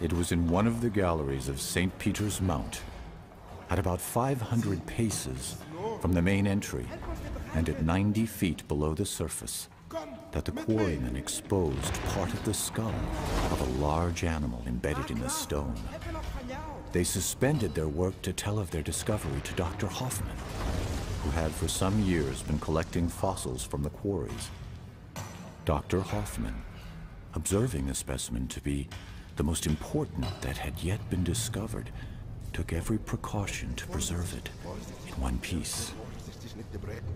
It was in one of the galleries of St. Peter's Mount, at about 500 paces from the main entry and at 90 feet below the surface, that the quarrymen exposed part of the skull of a large animal embedded in the stone. They suspended their work to tell of their discovery to Dr. Hoffman, who had for some years been collecting fossils from the quarries. Dr. Hoffman, observing the specimen to be the most important that had yet been discovered, took every precaution to preserve it in one piece.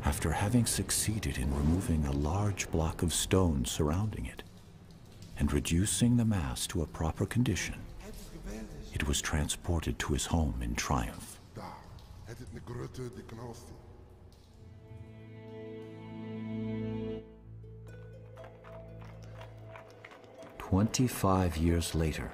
After having succeeded in removing a large block of stone surrounding it and reducing the mass to a proper condition, it was transported to his home in triumph. 25 years later,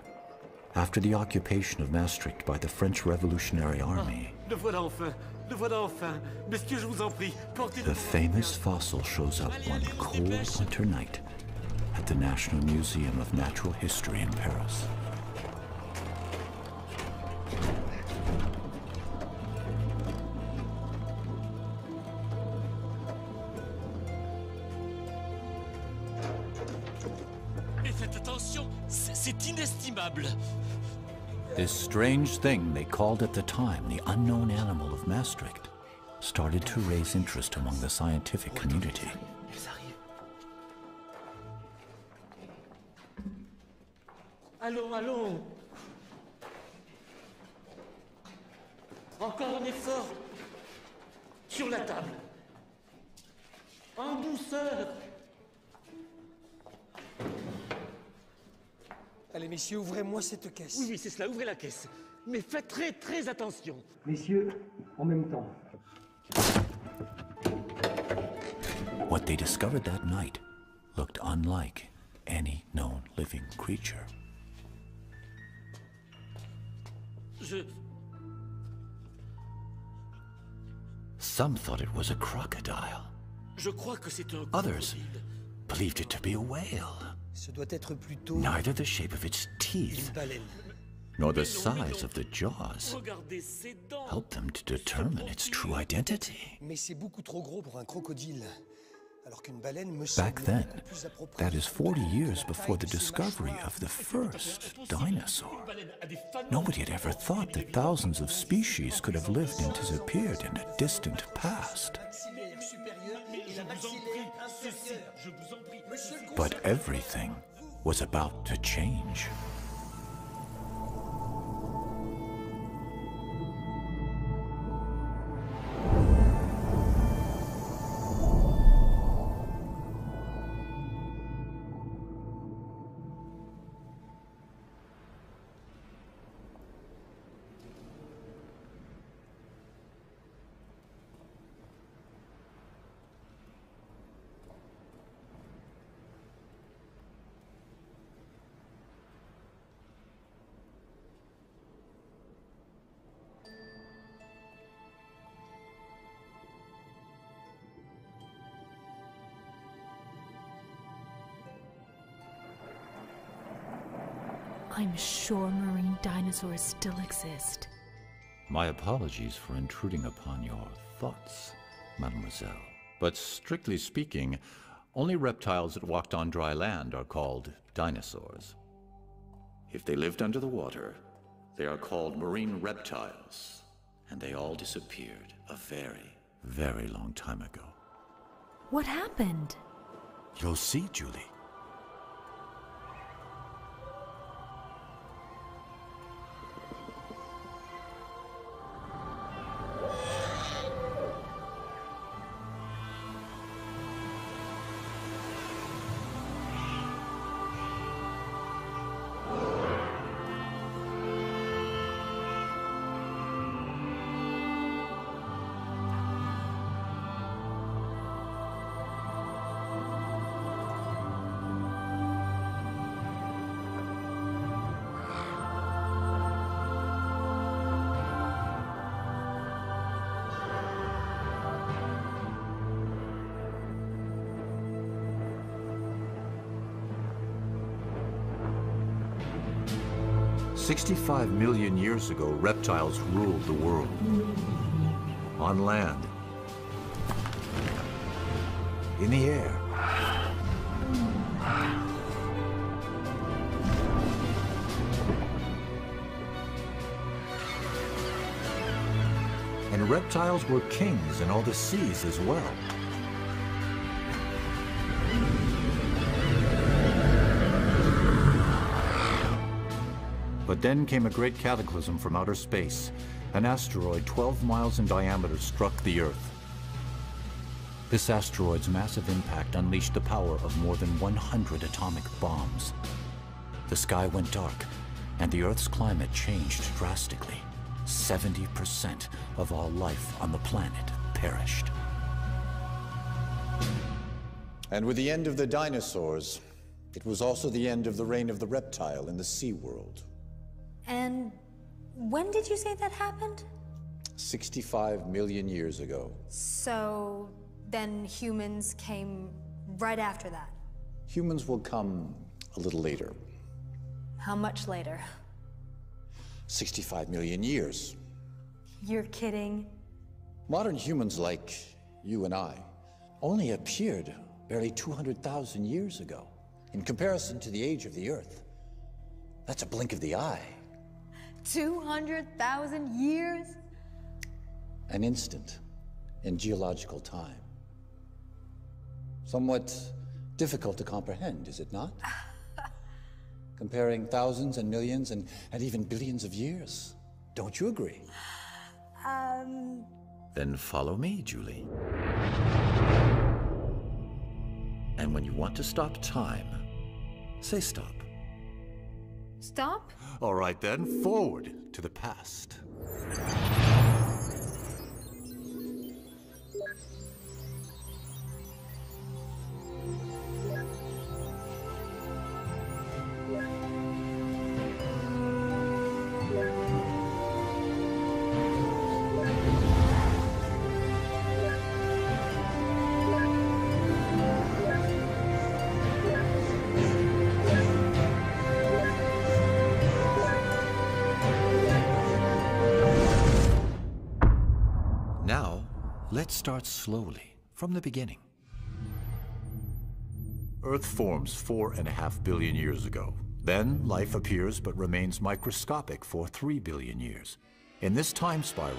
after the occupation of Maastricht by the French Revolutionary Army, ah, Le voilà enfin Le voilà enfin. Messieurs, je vous en prie, portez the famous fossil shows up one cold winter night at the National Museum of Natural History in Paris. This strange thing they called at the time the unknown animal of Maastricht started to raise interest among the scientific community. Allons, allons. Encore un effort Sur la table. En douceur Allez, messieurs, ouvrez-moi cette caisse. Oui, oui, c'est cela, ouvrez la caisse. Mais faites très, très attention. Messieurs, en même temps. What they discovered that night looked unlike any known living creature. Je... Some thought it was a crocodile. Je crois que c'est un Others crocodile. believed it to be a whale. Ce doit être plutôt Neither the shape of its teeth nor the size of the jaws Regardez ses dents helped them to determine its true identity. Mais c'est beaucoup trop gros pour un crocodile. Alors qu'une baleine me Back then, beaucoup plus appropriée. that is 40 years before the discovery of the first dinosaur. Nobody had ever thought that thousands of species could have lived and disappeared in a distant past. Maxillaire supérieur et la. Je vous en prie. But everything was about to change. I'm sure marine dinosaurs still exist. My apologies for intruding upon your thoughts, mademoiselle. But strictly speaking, only reptiles that walked on dry land are called dinosaurs. If they lived under the water, they are called marine reptiles. And they all disappeared a very, very long time ago. What happened? You'll see, Julie. 65 million years ago, reptiles ruled the world. On land, in the air, and reptiles were kings in all the seas as well. Then came a great cataclysm from outer space. An asteroid 12 miles in diameter struck the Earth. This asteroid's massive impact unleashed the power of more than 100 atomic bombs. The sky went dark, and the Earth's climate changed drastically. 70% of all life on the planet perished. And with the end of the dinosaurs, it was also the end of the reign of the reptile in the sea world. And when did you say that happened? 65 million years ago. So then humans came right after that. Humans will come a little later. How much later? 65 million years. You're kidding. Modern humans like you and I only appeared barely 200,000 years ago. In comparison to the age of the Earth, that's a blink of the eye. 200,000 years? An instant in geological time. Somewhat difficult to comprehend, is it not? Comparing thousands and millions and, and even billions of years. Don't you agree? Um, Then follow me, Julie. And when you want to stop time, say stop. stop? All right then, forward to the past. Let's start slowly, from the beginning. Earth forms four and a half billion years ago. Then life appears but remains microscopic for three billion years. In this time spiral,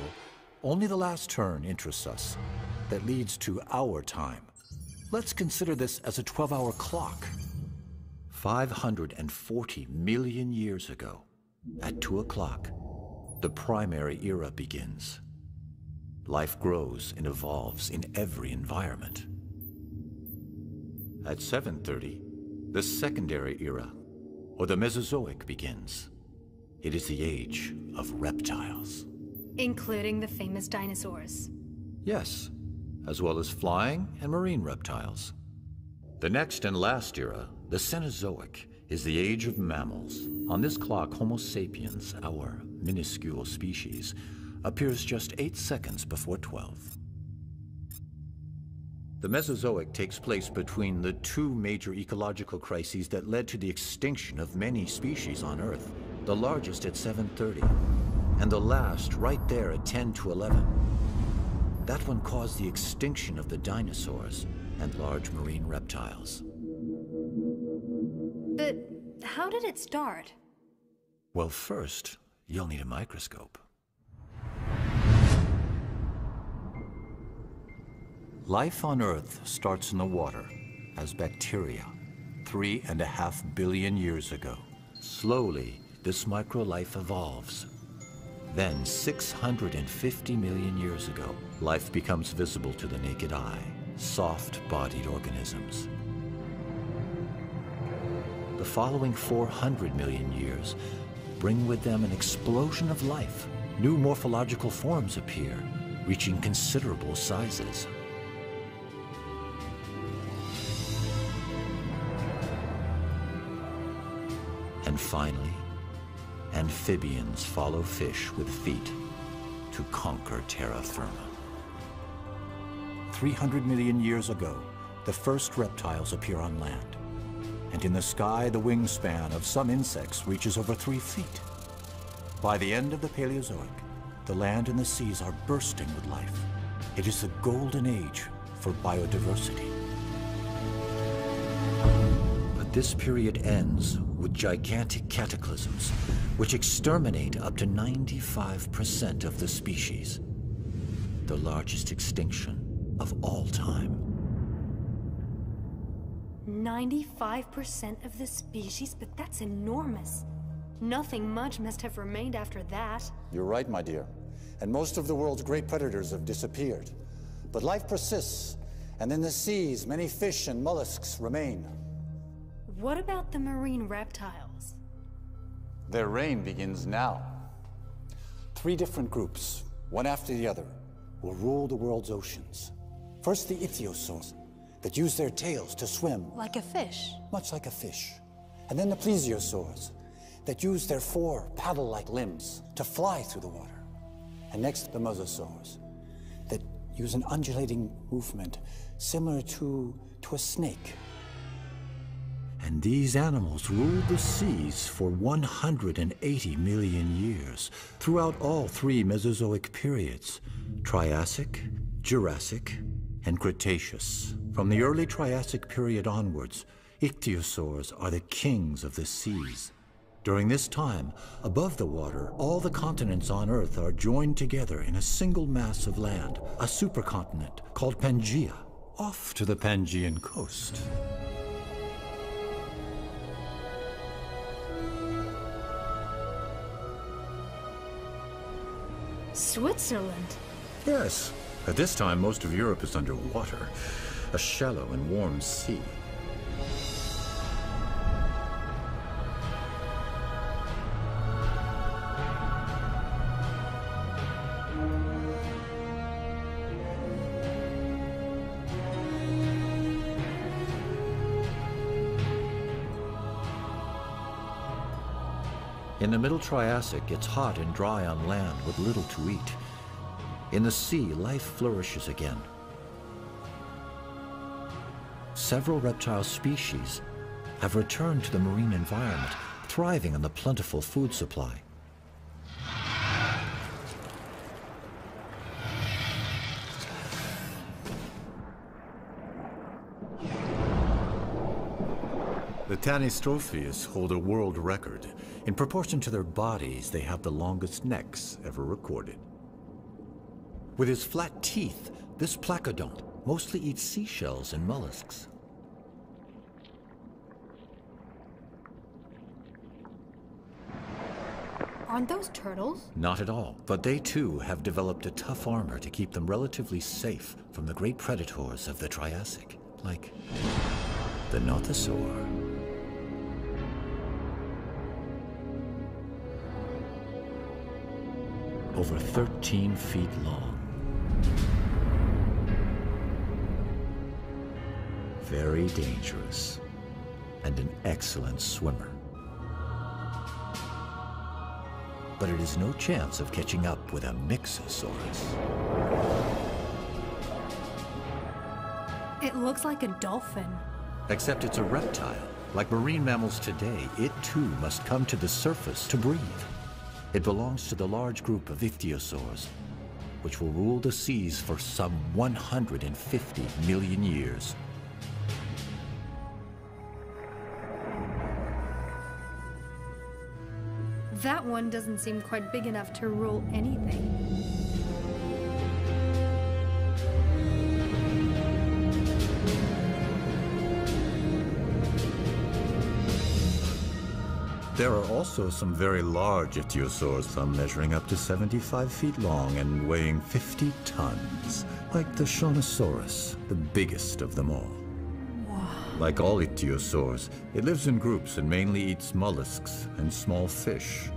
only the last turn interests us. That leads to our time. Let's consider this as a 12-hour clock. 540 million years ago, at 2 o'clock, the primary era begins. Life grows and evolves in every environment. At 7:30, the secondary era, or the Mesozoic begins. It is the age of reptiles. Including the famous dinosaurs. Yes, as well as flying and marine reptiles. The next and last era, the Cenozoic, is the age of mammals. On this clock, Homo sapiens, our minuscule species, appears just eight seconds before 12. The Mesozoic takes place between the two major ecological crises that led to the extinction of many species on Earth, the largest at 730, and the last right there at 10 to 11. That one caused the extinction of the dinosaurs and large marine reptiles. But how did it start? Well, first, you'll need a microscope. Life on Earth starts in the water as bacteria three and a half billion years ago. Slowly, this microlife evolves. Then, 650 million years ago, life becomes visible to the naked eye, soft-bodied organisms. The following 400 million years bring with them an explosion of life. New morphological forms appear, reaching considerable sizes. And finally, amphibians follow fish with feet to conquer terra firma. 300 million years ago, the first reptiles appear on land. And in the sky, the wingspan of some insects reaches over three feet. By the end of the Paleozoic, the land and the seas are bursting with life. It is the golden age for biodiversity. This period ends with gigantic cataclysms, which exterminate up to 95% of the species. The largest extinction of all time. 95% of the species? But that's enormous. Nothing much must have remained after that. You're right, my dear. And most of the world's great predators have disappeared. But life persists, and in the seas, many fish and mollusks remain. What about the marine reptiles? Their reign begins now. Three different groups, one after the other, will rule the world's oceans. First, the ichthyosaurs, that use their tails to swim, Like a fish. much like a fish. And then the plesiosaurs, that use their four paddle-like limbs to fly through the water. And next, the mosasaurs, that use an undulating movement similar to, to a snake. And these animals ruled the seas for 180 million years, throughout all three Mesozoic periods Triassic, Jurassic, and Cretaceous. From the early Triassic period onwards, ichthyosaurs are the kings of the seas. During this time, above the water, all the continents on Earth are joined together in a single mass of land, a supercontinent called Pangaea, off to the Pangean coast. Switzerland? Yes. At this time, most of Europe is underwater, a shallow and warm sea. In the Middle Triassic, it's hot and dry on land with little to eat. In the sea, life flourishes again. Several reptile species have returned to the marine environment, thriving on the plentiful food supply. The Tanystropheus hold a world record. In proportion to their bodies, they have the longest necks ever recorded. With his flat teeth, this placodont mostly eats seashells and mollusks. Aren't those turtles? Not at all, but they too have developed a tough armor to keep them relatively safe from the great predators of the Triassic, like the Nothosaur. Over 13 feet long. Very dangerous, and an excellent swimmer. But it is no chance of catching up with a Mixosaurus. It looks like a dolphin. Except it's a reptile. Like marine mammals today, it too must come to the surface to breathe. It belongs to the large group of ichthyosaurs, which will rule the seas for some 150 million years. That one doesn't seem quite big enough to rule anything. There are also some very large ichthyosaurs, some measuring up to 75 feet long and weighing 50 tons, like the Shonisaurus, the biggest of them all. Like all ichthyosaurs, it lives in groups and mainly eats mollusks and small fish.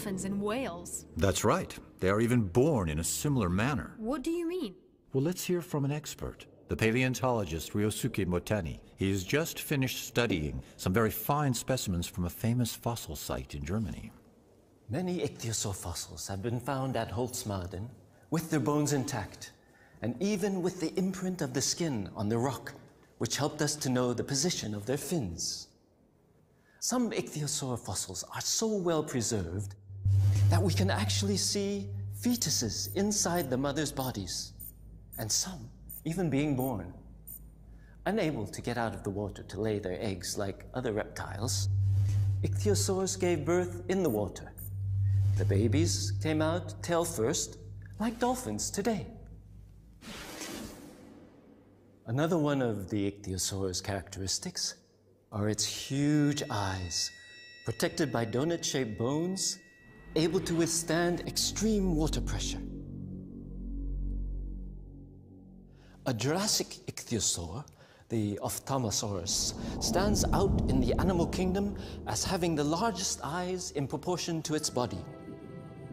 Dolphins and whales. That's right. They are even born in a similar manner. What do you mean? Well, let's hear from an expert. the paleontologist Ryosuke Motani. He has just finished studying some very fine specimens from a famous fossil site in Germany. Many ichthyosaur fossils have been found at Holzmaden with their bones intact, and even with the imprint of the skin on the rock, which helped us to know the position of their fins. Some ichthyosaur fossils are so well preserved that we can actually see fetuses inside the mother's bodies, and some even being born. Unable to get out of the water to lay their eggs like other reptiles, ichthyosaurs gave birth in the water. The babies came out tail first, like dolphins today. Another one of the ichthyosaur's characteristics are its huge eyes, protected by donut-shaped bones, able to withstand extreme water pressure. A Jurassic ichthyosaur, the Ophthalmosaurus, stands out in the animal kingdom as having the largest eyes in proportion to its body.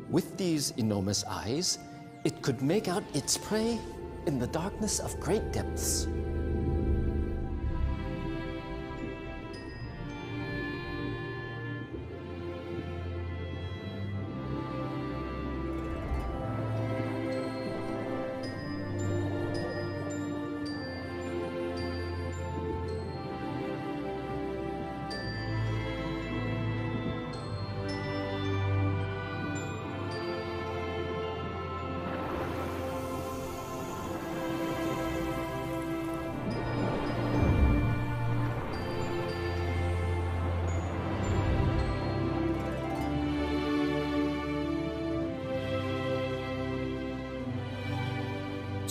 With these enormous eyes, it could make out its prey in the darkness of great depths.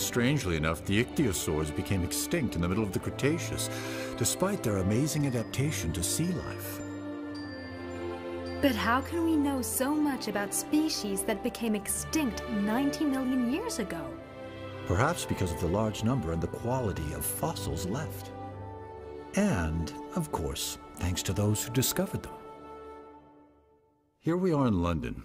Strangely enough, the ichthyosaurs became extinct in the middle of the Cretaceous, despite their amazing adaptation to sea life. But how can we know so much about species that became extinct 90 million years ago? Perhaps because of the large number and the quality of fossils left. And, of course, thanks to those who discovered them. Here we are in London,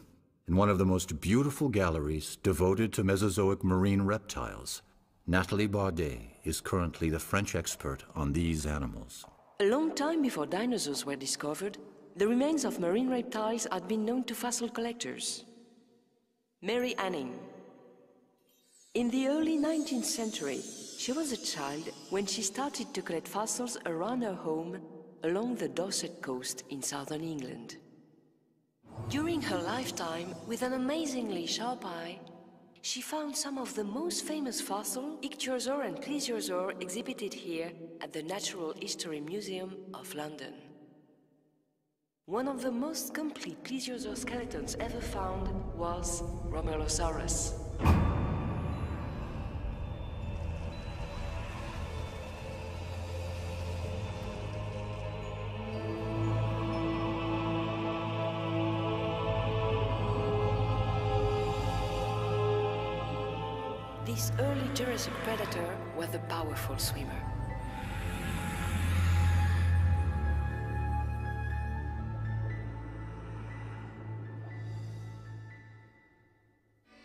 in one of the most beautiful galleries devoted to Mesozoic marine reptiles. Nathalie Bardet is currently the French expert on these animals. A long time before dinosaurs were discovered, the remains of marine reptiles had been known to fossil collectors. Mary Anning. In the early 19th century, she was a child when she started to collect fossils around her home along the Dorset coast in southern England. During her lifetime, with an amazingly sharp eye, she found some of the most famous fossil, ichthyosaur and plesiosaur, exhibited here at the Natural History Museum of London. One of the most complete plesiosaur skeletons ever found was Rhomaleosaurus. This early Jurassic predator was a powerful swimmer.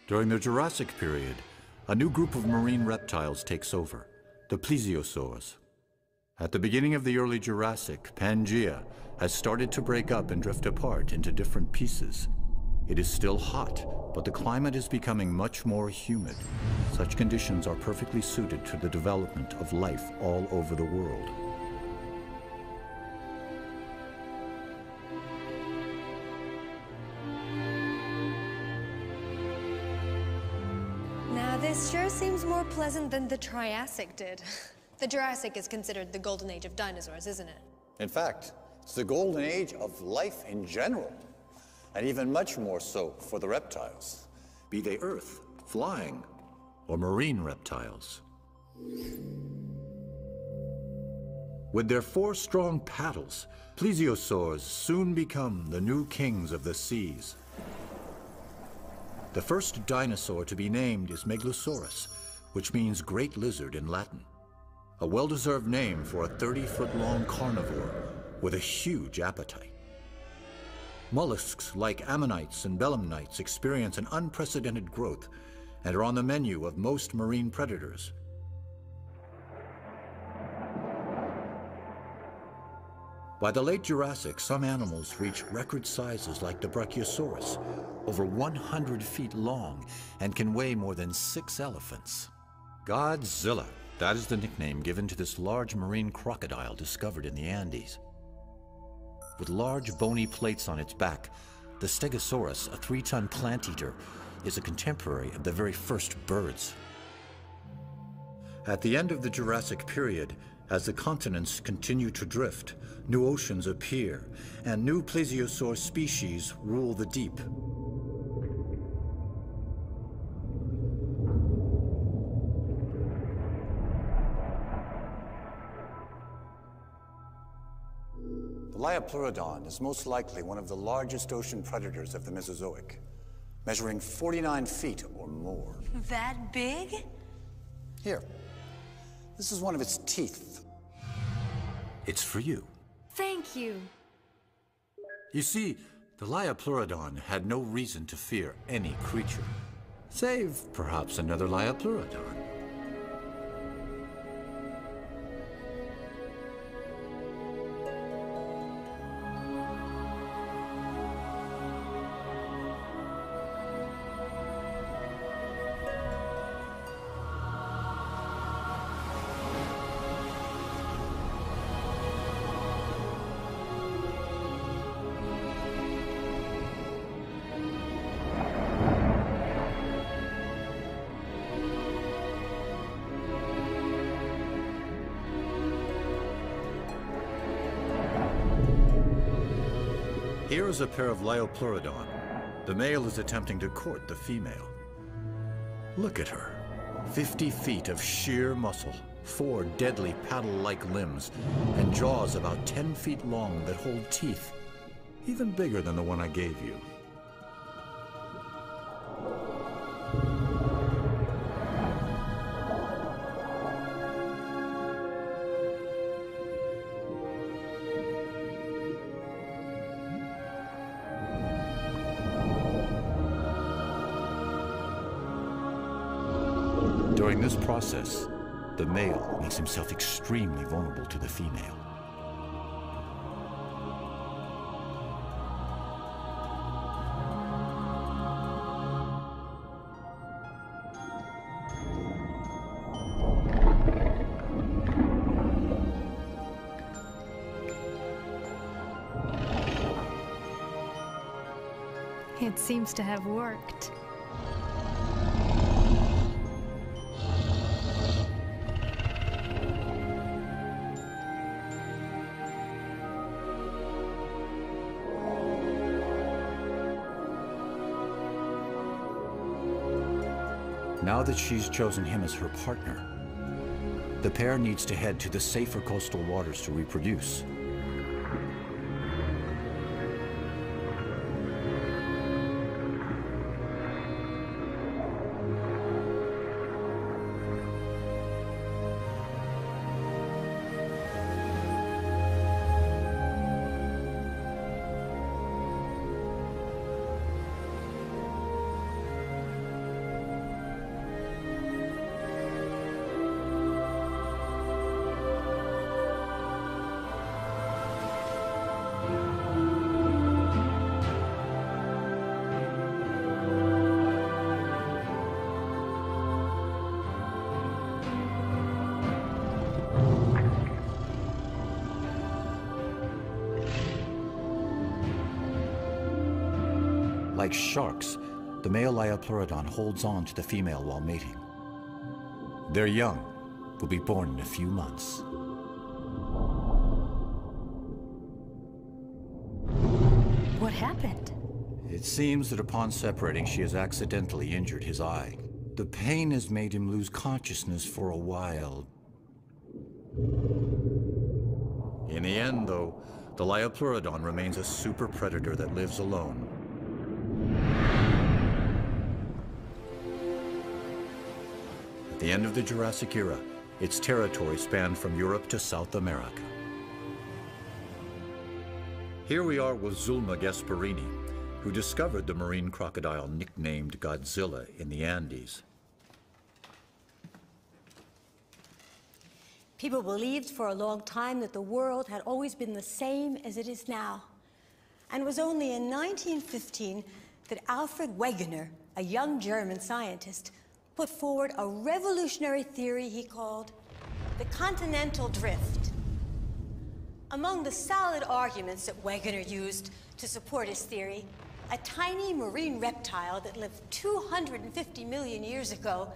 During the Jurassic period, a new group of marine reptiles takes over, the plesiosaurs. At the beginning of the early Jurassic, Pangaea has started to break up and drift apart into different pieces. It is still hot, but the climate is becoming much more humid. Such conditions are perfectly suited to the development of life all over the world. Now, this sure seems more pleasant than the Triassic did. The Jurassic is considered the golden age of dinosaurs, isn't it? In fact, it's the golden age of life in general, and even much more so for the reptiles. Be they earth, flying, or marine reptiles. With their four strong paddles, plesiosaurs soon become the new kings of the seas. The first dinosaur to be named is Megalosaurus, which means great lizard in Latin. A well-deserved name for a 30-foot-long carnivore with a huge appetite. Mollusks like ammonites and belemnites experience an unprecedented growth and are on the menu of most marine predators. By the late Jurassic, some animals reach record sizes like the Brachiosaurus, over 100 feet long, and can weigh more than six elephants. Godzilla, that is the nickname given to this large marine crocodile discovered in the Andes. With large bony plates on its back, the Stegosaurus, a three-ton plant eater, is a contemporary of the very first birds. At the end of the Jurassic period, as the continents continue to drift, new oceans appear, and new plesiosaur species rule the deep. The Liopleurodon is most likely one of the largest ocean predators of the Mesozoic, measuring 49 feet or more. That big? Here, this is one of its teeth. It's for you. Thank you. You see, the Liopleurodon had no reason to fear any creature, save perhaps another Liopleurodon. Here is a pair of Liopleurodon. The male is attempting to court the female. Look at her. 50 feet of sheer muscle, four deadly paddle-like limbs, and jaws about 10 feet long that hold teeth, even bigger than the one I gave you. The male makes himself extremely vulnerable to the female. It seems to have worked. That she's chosen him as her partner, the pair needs to head to the safer coastal waters to reproduce. The male Liopleurodon holds on to the female while mating. Their young will be born in a few months. What happened? It seems that upon separating, she has accidentally injured his eye. The pain has made him lose consciousness for a while. In the end, though, the Liopleurodon remains a super predator that lives alone. At the end of the Jurassic era, its territory spanned from Europe to South America. Here we are with Zulma Gasparini, who discovered the marine crocodile nicknamed Godzilla in the Andes. People believed for a long time that the world had always been the same as it is now. And it was only in 1915 that Alfred Wegener, a young German scientist, put forward a revolutionary theory he called the continental drift. Among the solid arguments that Wegener used to support his theory, a tiny marine reptile that lived 250 million years ago,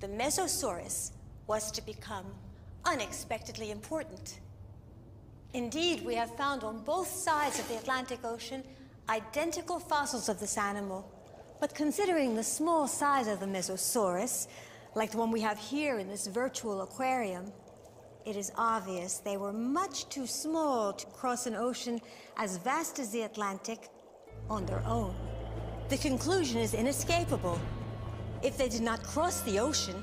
the Mesosaurus, was to become unexpectedly important. Indeed, we have found on both sides of the Atlantic Ocean identical fossils of this animal. But considering the small size of the Mesosaurus, like the one we have here in this virtual aquarium, it is obvious they were much too small to cross an ocean as vast as the Atlantic on their own. The conclusion is inescapable. If they did not cross the ocean,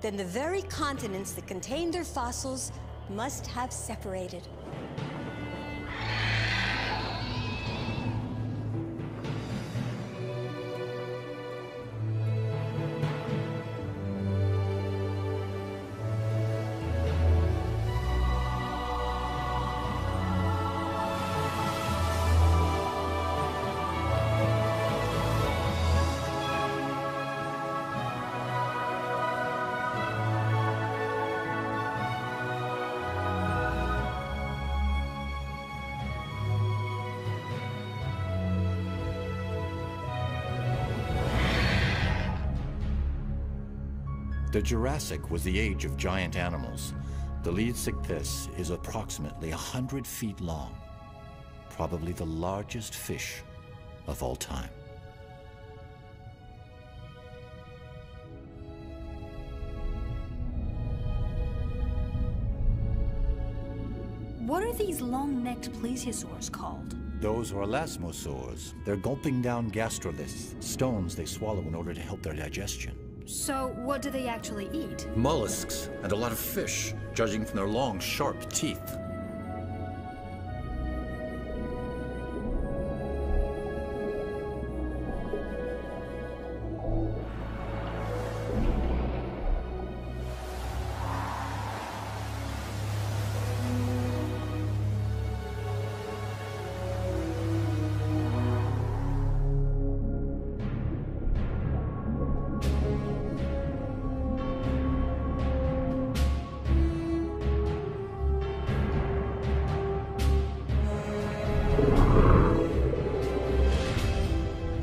then the very continents that contain their fossils must have separated. The Jurassic was the age of giant animals. The Leedsichthys is approximately 100 feet long, probably the largest fish of all time. What are these long-necked plesiosaurs called? Those are elasmosaurs. They're gulping down gastroliths, stones they swallow in order to help their digestion. So, what do they actually eat? Mollusks and a lot of fish, judging from their long, sharp teeth.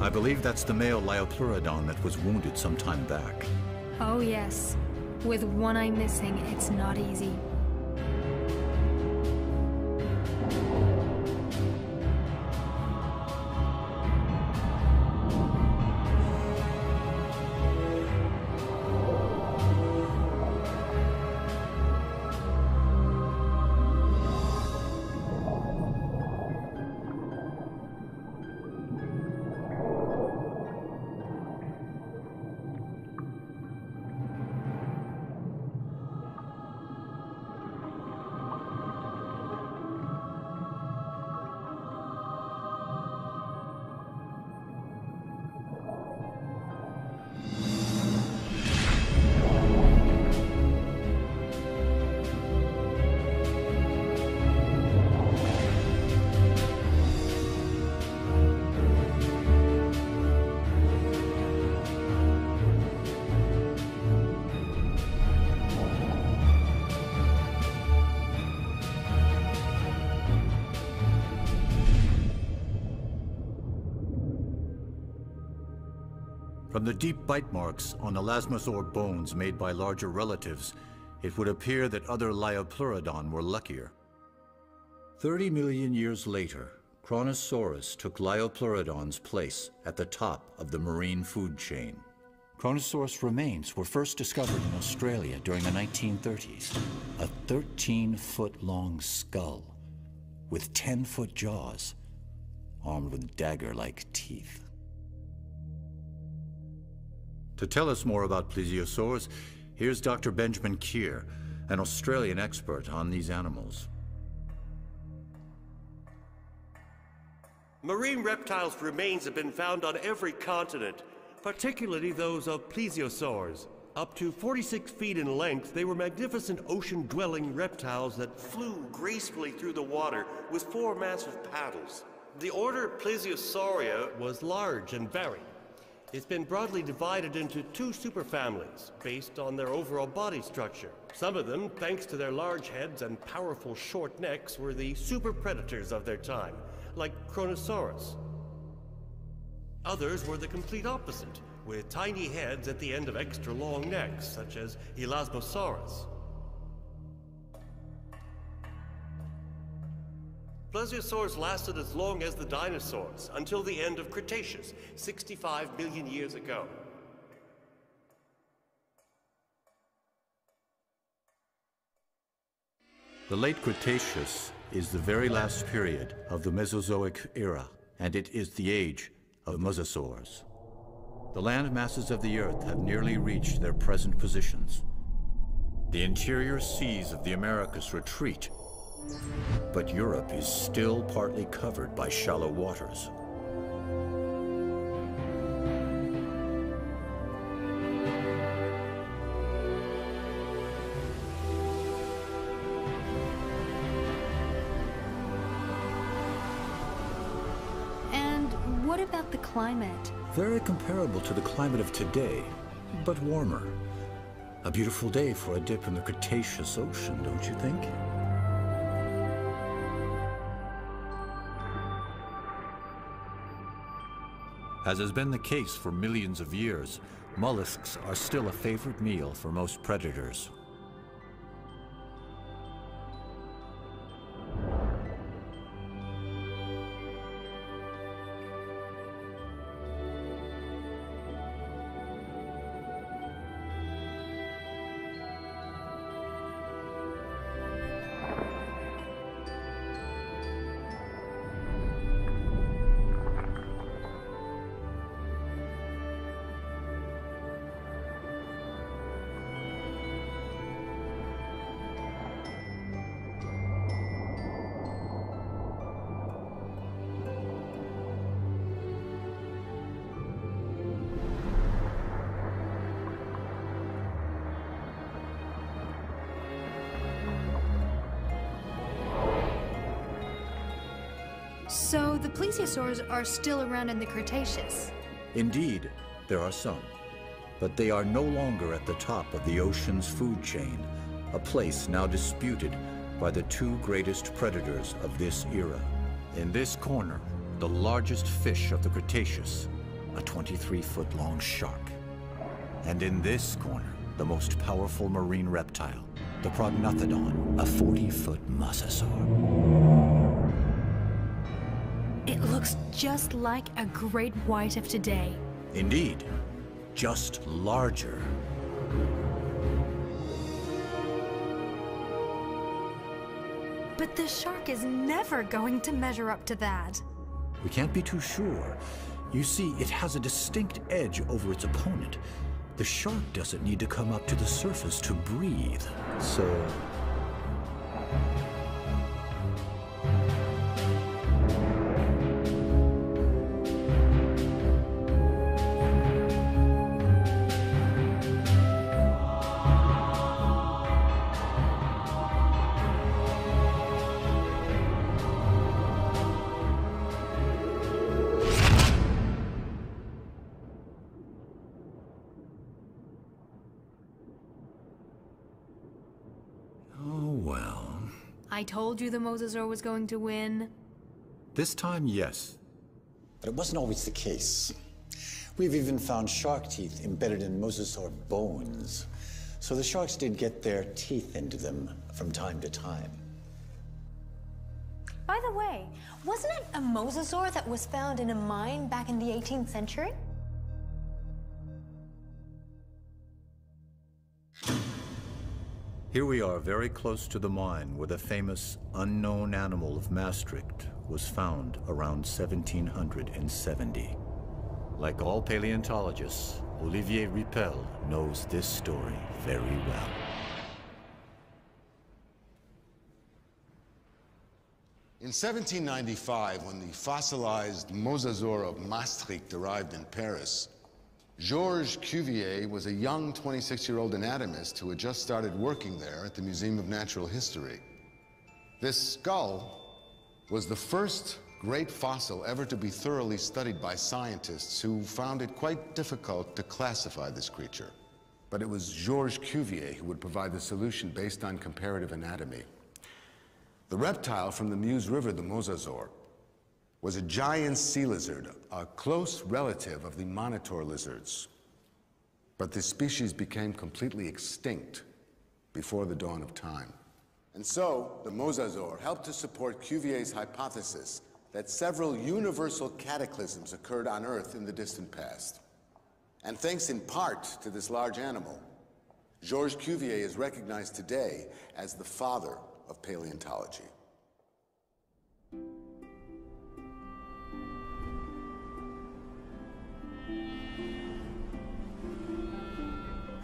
I believe that's the male Liopleurodon that was wounded some time back. Oh yes. With one eye missing, it's not easy. From the deep bite marks on elasmosaur bones made by larger relatives, it would appear that other Liopleurodon were luckier. 30 million years later, Kronosaurus took Liopleurodon's place at the top of the marine food chain. Kronosaurus remains were first discovered in Australia during the 1930s. A 13-foot-long skull with 10-foot jaws, armed with dagger-like teeth. To tell us more about plesiosaurs, here's Dr. Benjamin Kear, an Australian expert on these animals. Marine reptiles' remains have been found on every continent, particularly those of plesiosaurs. Up to 46 feet in length, they were magnificent ocean-dwelling reptiles that flew gracefully through the water with four massive paddles. The order Plesiosauria was large and varied. It's been broadly divided into two superfamilies based on their overall body structure. Some of them, thanks to their large heads and powerful short necks, were the super predators of their time, like Kronosaurus. Others were the complete opposite, with tiny heads at the end of extra long necks, such as Elasmosaurus. Plesiosaurs lasted as long as the dinosaurs, until the end of Cretaceous, 65 million years ago. The late Cretaceous is the very last period of the Mesozoic era, and it is the age of mosasaurs. The land masses of the Earth have nearly reached their present positions. The interior seas of the Americas retreat, but Europe is still partly covered by shallow waters. And what about the climate? Very comparable to the climate of today, but warmer. A beautiful day for a dip in the Cretaceous Ocean, don't you think? As has been the case for millions of years, mollusks are still a favorite meal for most predators. Plesiosaurs are still around in the Cretaceous. Indeed, there are some, but they are no longer at the top of the ocean's food chain, a place now disputed by the two greatest predators of this era. In this corner, the largest fish of the Cretaceous, a 23-foot-long shark. And in this corner, the most powerful marine reptile, the prognathodon, a 40-foot mosasaur. Looks just like a great white of today. Indeed, just larger. But the shark is never going to measure up to that. We can't be too sure. You see, it has a distinct edge over its opponent. The shark doesn't need to come up to the surface to breathe, so... I told you the mosasaur was going to win. This time, yes. But it wasn't always the case. We've even found shark teeth embedded in mosasaur bones. So the sharks did get their teeth into them from time to time. By the way, wasn't it a mosasaur that was found in a mine back in the 18th century? Here we are very close to the mine where the famous unknown animal of Maastricht was found around 1770. Like all paleontologists, Olivier Rieppel knows this story very well. In 1795, when the fossilized mosasaur of Maastricht arrived in Paris, Georges Cuvier was a young 26-year-old anatomist who had just started working there at the Museum of Natural History. This skull was the first great fossil ever to be thoroughly studied by scientists who found it quite difficult to classify this creature. But it was Georges Cuvier who would provide the solution based on comparative anatomy. The reptile from the Meuse River, the mosasaur, was a giant sea lizard, a close relative of the monitor lizards. But this species became completely extinct before the dawn of time. And so, the mosasaur helped to support Cuvier's hypothesis that several universal cataclysms occurred on Earth in the distant past. And thanks in part to this large animal, Georges Cuvier is recognized today as the father of paleontology.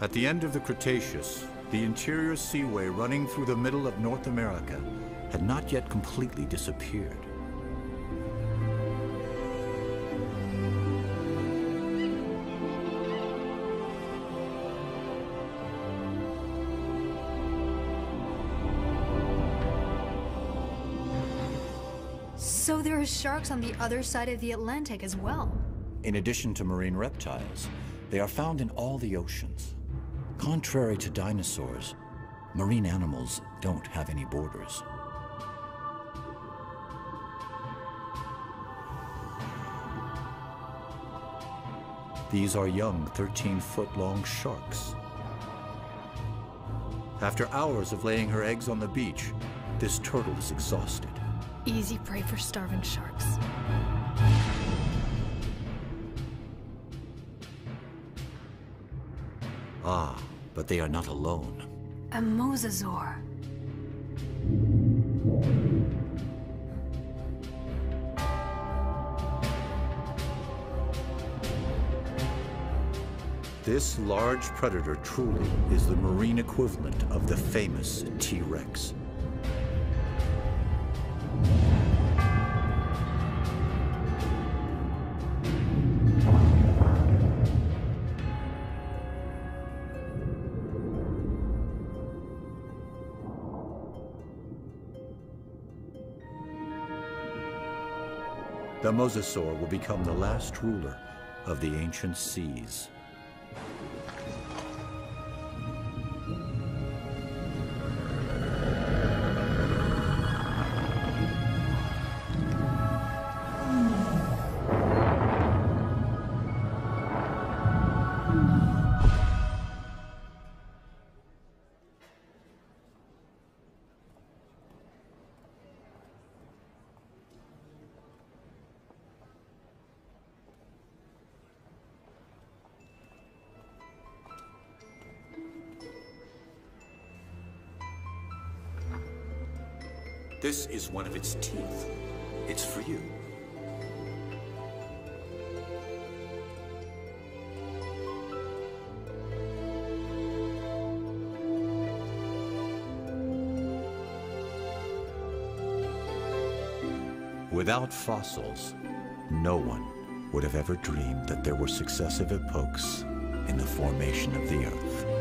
At the end of the Cretaceous, the interior seaway running through the middle of North America had not yet completely disappeared. So there are sharks on the other side of the Atlantic as well. In addition to marine reptiles, they are found in all the oceans. Contrary to dinosaurs, marine animals don't have any borders. These are young 13-foot long sharks. After hours of laying her eggs on the beach, this turtle is exhausted. Easy prey for starving sharks. Ah, but they are not alone. A mosasaur. This large predator truly is the marine equivalent of the famous T-Rex. The mosasaur will become the last ruler of the ancient seas. This is one of its teeth. It's for you. Without fossils, no one would have ever dreamed that there were successive epochs in the formation of the Earth.